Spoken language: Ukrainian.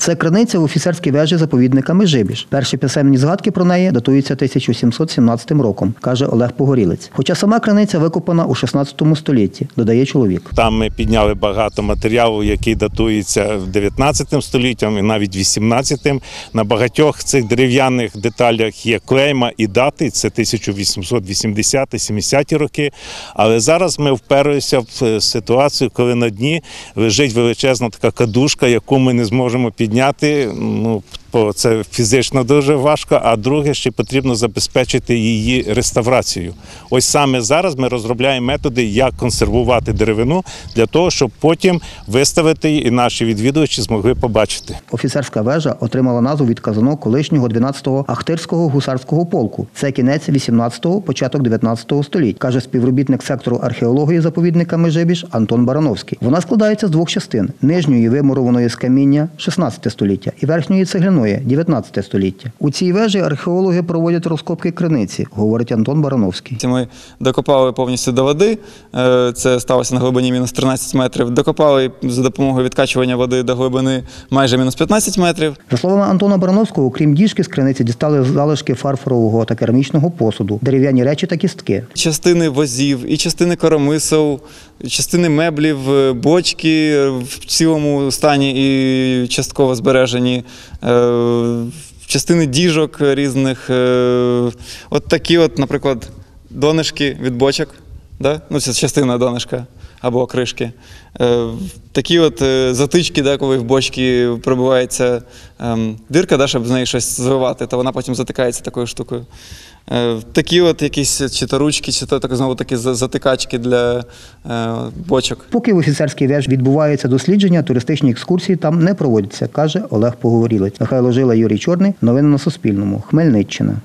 Це криниця в офіцерській вежі заповідника Межибіж. Перші писемні згадки про неї датуються 1717 роком, каже Олег Погорілець. Хоча сама криниця викопана у 16 столітті, додає чоловік. Там ми підняли багато матеріалу, який датується 19 століттям і навіть 18. На багатьох цих дерев'яних деталях є клейма і дати. Це 1880-70 роки. Але зараз ми вперлися в е, ситуацію, коли на дні лежить величезна така кадушка, яку ми не зможемо підняти. Ну бо це фізично дуже важко. А друге, ще потрібно забезпечити її реставрацію. Ось саме зараз ми розробляємо методи, як консервувати деревину для того, щоб потім виставити її і наші відвідувачі змогли побачити. Офіцерська вежа отримала назву від казанок колишнього 12-го Ахтирського гусарського полку. Це кінець 18-го, початок 19-го століть, каже співробітник сектору археології заповідника Межибіж Антон Барановський. Вона складається з двох частин: нижньої вимурованої з каміння 16 століття і верхньої цегляної 19 століття. У цій вежі археологи проводять розкопки криниці, говорить Антон Барановський. Ми докопали повністю до води. е, Це сталося на глибині мінус 13 метрів. Докопали за допомогою відкачування води до глибини майже мінус 15 метрів. За словами Антона Барановського, окрім діжки з криниці дістали залишки фарфорового та керамічного посуду, дерев'яні речі та кістки. Частини возів, і частини коромисел, частини меблів, е, бочки в цілому стані і частково збережені, е, частини діжок різних. е, От такі, от, наприклад, донишки від бочок. Да? Ну, це частина донишка або кришки. Е, такі от е, затички, да, коли в бочці пробивається ем, дирка, да, щоб з неї щось звивати, то вона потім затикається такою штукою. Е, такі от якісь чи то ручки, чи то так, знову таки за- затикачки для бочок. Поки в офіцерській вежі відбуваються дослідження, туристичні екскурсії там не проводяться, каже Олег Поговорілець. Михайло Жила, Юрій Чорний. Новини на Суспільному. Хмельниччина.